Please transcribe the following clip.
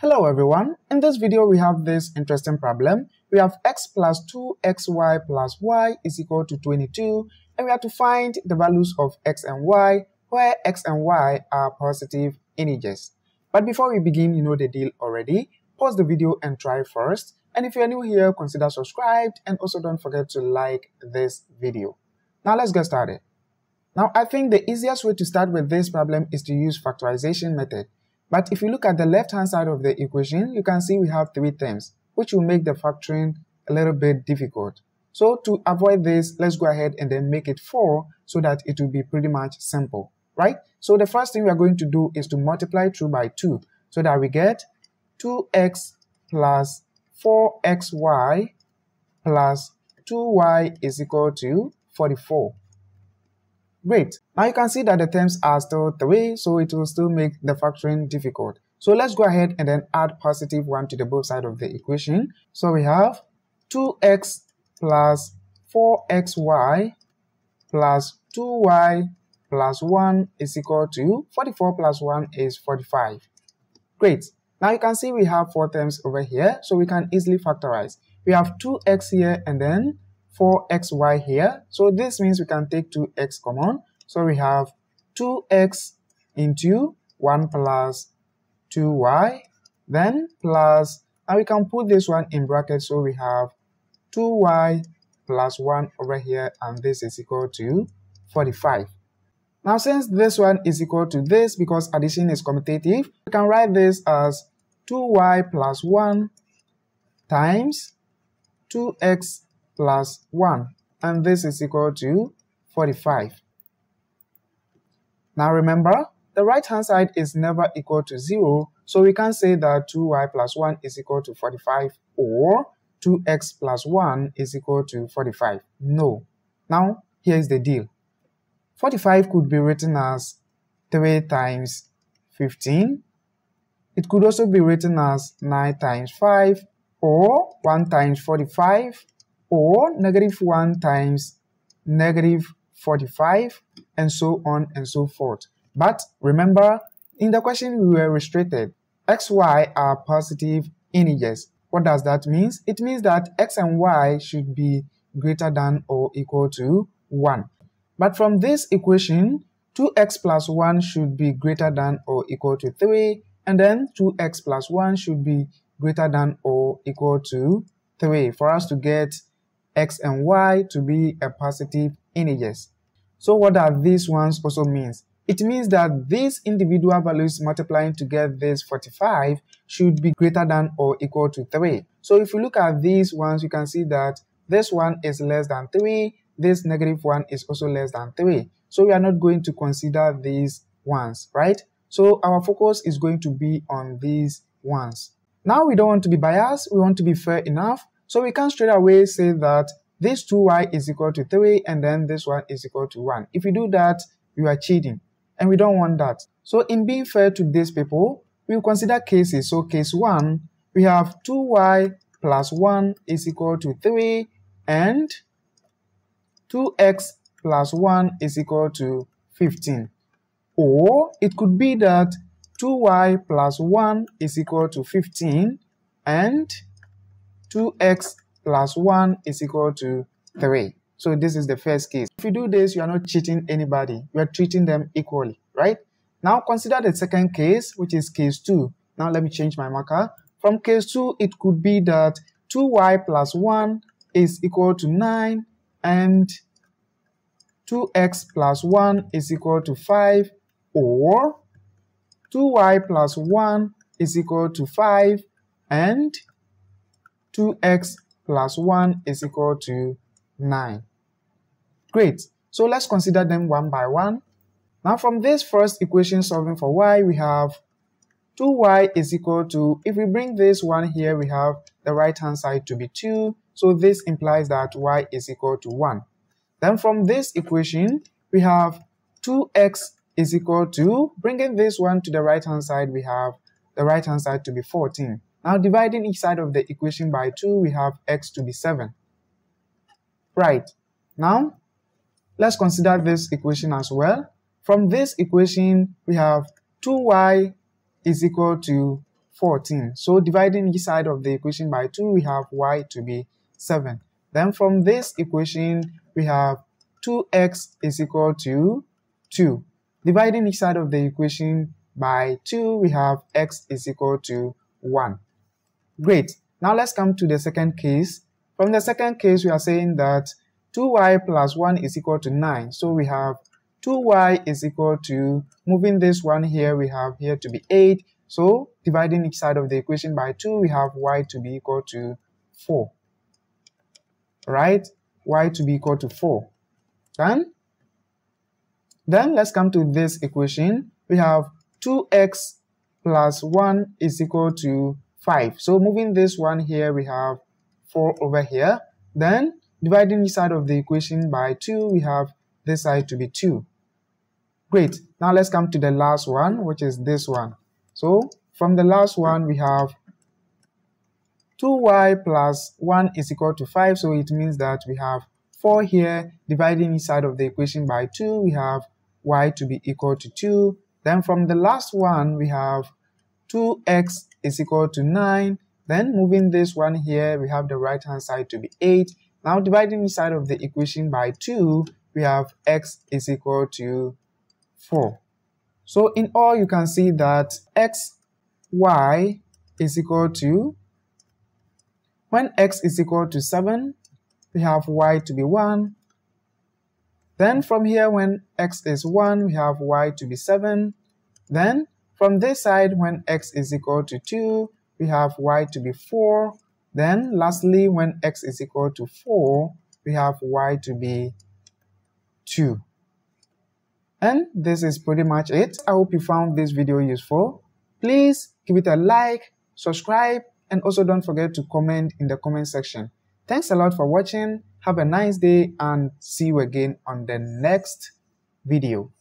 Hello everyone, in this video we have this interesting problem. We have x plus 2xy plus y is equal to 22 and we have to find the values of x and y where x and y are positive integers. But before we begin, you know the deal already. Pause the video and try first. And if you're new here, consider subscribed and also don't forget to like this video. Now let's get started. Now I think the easiest way to start with this problem is to use factorization method. But if you look at the left-hand side of the equation, you can see we have three terms, which will make the factoring a little bit difficult. So to avoid this, let's go ahead and then make it 4 so that it will be pretty much simple, right? So the first thing we are going to do is to multiply through by 2 so that we get 2x plus 4xy plus 2y is equal to 44. Great. Now you can see that the terms are still 3, so it will still make the factoring difficult. So let's go ahead and then add positive 1 to the both side of the equation. So we have 2x plus 4xy plus 2y plus 1 is equal to 44 plus 1 is 45. Great. Now you can see we have four terms over here, so we can easily factorize. We have 2x here and then 4xy here. So this means we can take 2x common. So we have 2x into 1 plus 2y, then plus, and we can put this one in brackets. So we have 2y plus 1 over here, and this is equal to 45. Now, since this one is equal to this, because addition is commutative, we can write this as 2y plus 1 times 2x plus 1 and this is equal to 45. Now remember, the right hand side is never equal to 0, so we can say that 2y plus 1 is equal to 45 or 2x plus 1 is equal to 45. No. Now, here's the deal. 45 could be written as 3 times 15. It could also be written as 9 times 5 or 1 times 45 or negative 1 times negative 45 and so on and so forth. But remember, in the question we were restricted. x, y are positive integers. What does that mean? It means that x and y should be greater than or equal to 1. But from this equation, 2x plus 1 should be greater than or equal to 3, and then 2x plus 1 should be greater than or equal to 3 for us to get x and y to be a positive integers. So what do these ones also means? It means that these individual values multiplying to get this 45 should be greater than or equal to 3. So if you look at these ones, you can see that this one is less than 3, this negative one is also less than 3. So we are not going to consider these ones, right? So our focus is going to be on these ones. Now we don't want to be biased, we want to be fair enough. So we can straight away say that this 2y is equal to 3 and then this one is equal to 1. If you do that, you are cheating and we don't want that. So in being fair to these people, we will consider cases. So case 1, we have 2y plus 1 is equal to 3 and 2x plus 1 is equal to 15. Or it could be that 2y plus 1 is equal to 15 and 2x plus 1 is equal to 3. So this is the first case. If you do this, you are not cheating anybody. You are treating them equally, right? Now consider the second case, which is case 2. Now let me change my marker. From case 2, it could be that 2y plus 1 is equal to 9 and 2x plus 1 is equal to 5 or 2y plus 1 is equal to 5 and 2x plus 1 is equal to 9. Great. So let's consider them one by one. Now from this first equation solving for y, we have 2y is equal to, if we bring this one here, we have the right hand side to be 2. So this implies that y is equal to 1. Then from this equation, we have 2x is equal to, bringing this one to the right hand side, we have the right hand side to be 14. Now dividing each side of the equation by 2, we have x to be 7. Right. Now, let's consider this equation as well. From this equation, we have 2y is equal to 14. So dividing each side of the equation by 2, we have y to be 7. Then from this equation, we have 2x is equal to 2. Dividing each side of the equation by 2, we have x is equal to 1. Great. Now let's come to the second case. From the second case, we are saying that 2y plus 1 is equal to 9. So we have 2y is equal to, moving this one here, we have here to be 8. So dividing each side of the equation by 2, we have y to be equal to 4. Right? y to be equal to 4. Then, then let's come to this equation. We have 2x plus 1 is equal to 5. So moving this one here, we have 4 over here. Then dividing each side of the equation by 2, we have this side to be 2. Great. Now let's come to the last one, which is this one. So from the last one, we have 2y plus 1 is equal to 5. So it means that we have 4 here. Dividing each side of the equation by 2, we have y to be equal to 2. Then from the last one, we have 2x is equal to 9. Then moving this one here, we have the right hand side to be 8. Now dividing each side of the equation by 2, we have x is equal to 4. So in all, you can see that x, y is equal to, when x is equal to 7, we have y to be 1. Then from here, when x is 1, we have y to be 7. Then from this side, when x is equal to 2, we have y to be 4. Then lastly, when x is equal to 4, we have y to be 2. And this is pretty much it. I hope you found this video useful. Please give it a like, subscribe, and also don't forget to comment in the comment section. Thanks a lot for watching. Have a nice day and see you again on the next video.